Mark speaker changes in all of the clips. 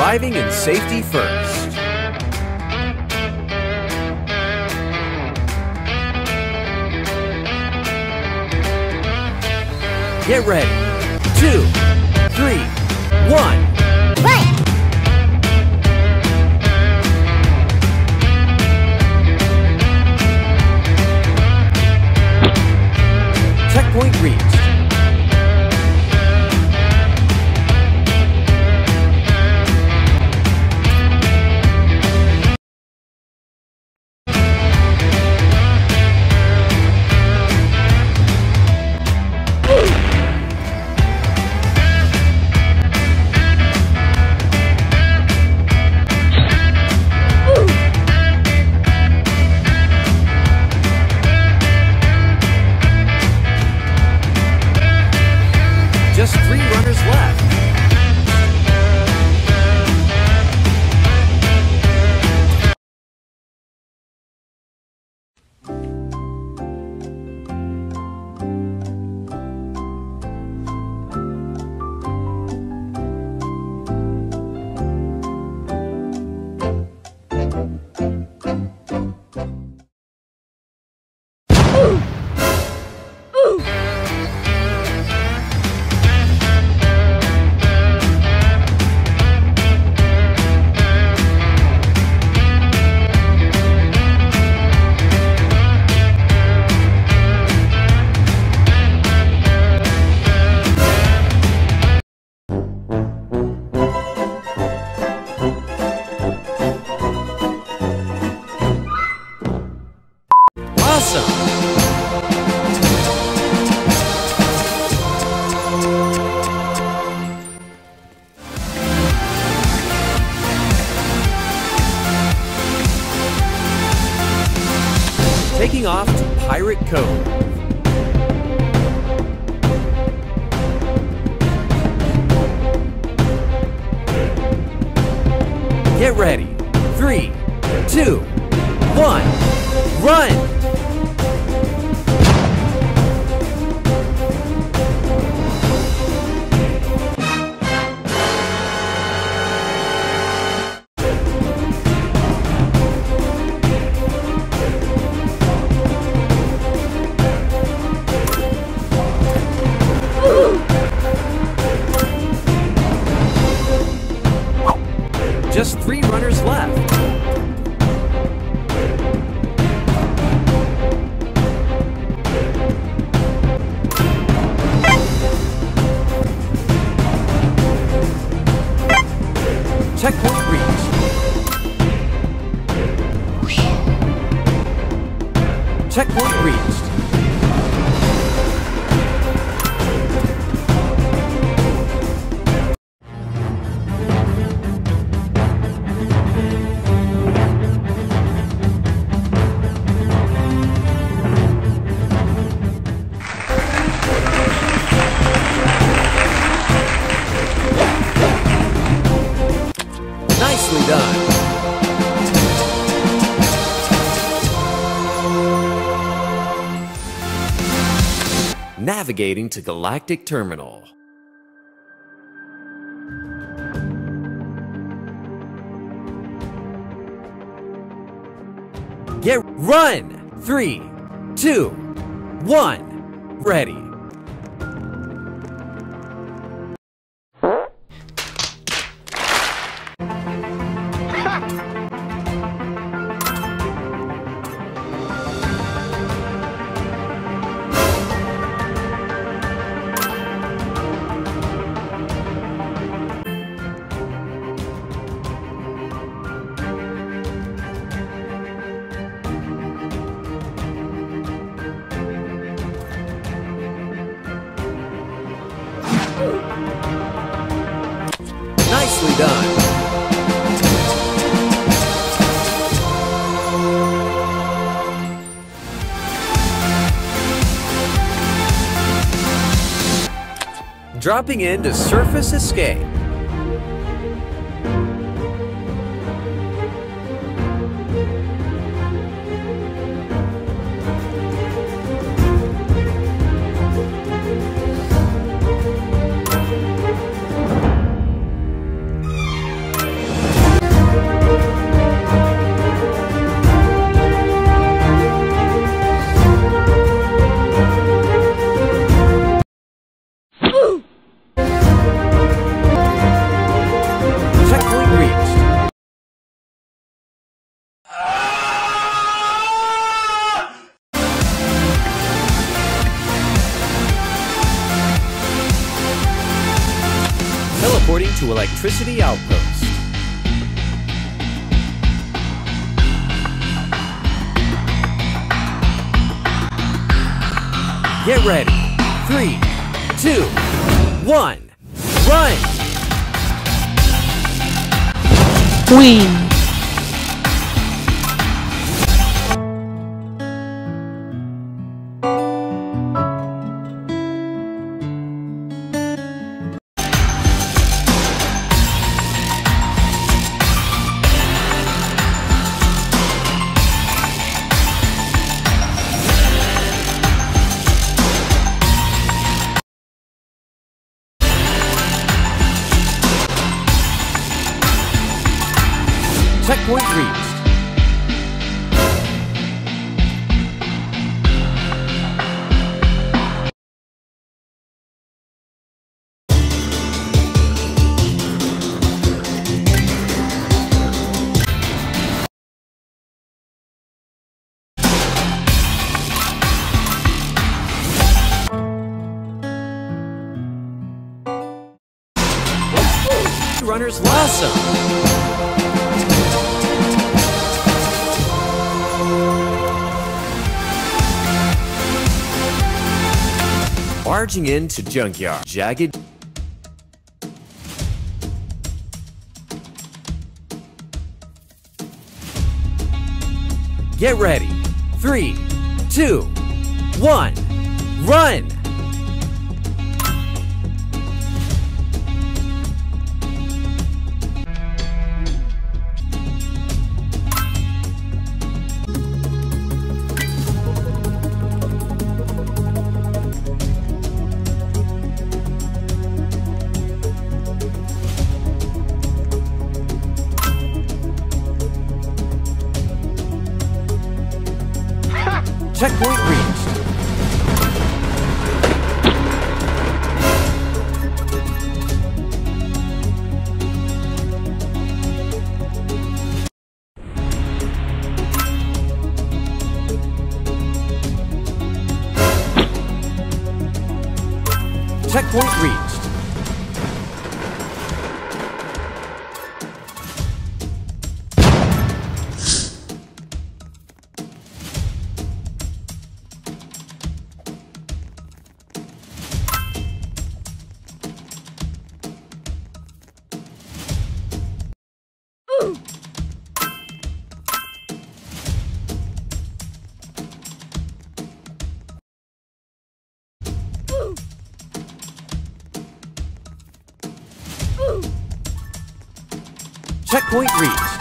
Speaker 1: driving and safety first. Get ready. Two, three, one. Awesome! Taking off to Pirate Cove. Get ready. Three, two, one, run! Just three runners left. Checkpoint reached. Checkpoint reached. Navigating to Galactic Terminal. Get run! Three, two, one, ready. Dropping into Surface Escape. Electricity Outpost. Get ready. Three, two, one, run!
Speaker 2: Queen.
Speaker 1: Runners Lasso. Barging into Junkyard. Jagged. Get ready. Three, two, one, run! Checkpoint reached.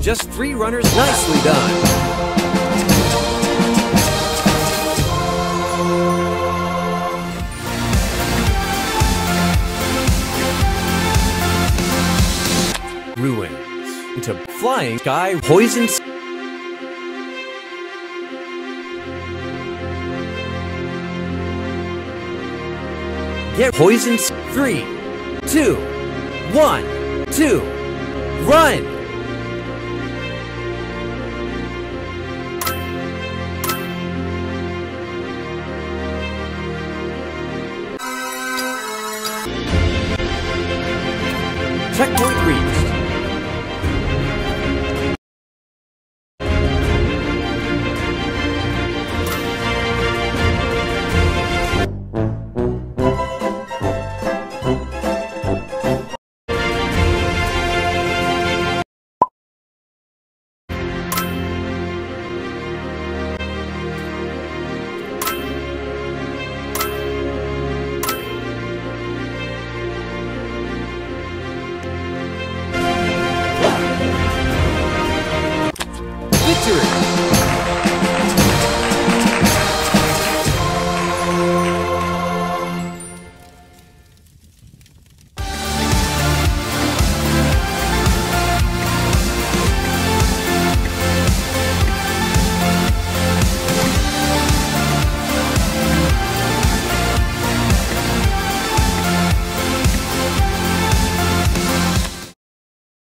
Speaker 1: Just three runners. Nicely done. Ruins into flying sky poison. Get poison. Three, two, one, two, run! Checkpoint reached.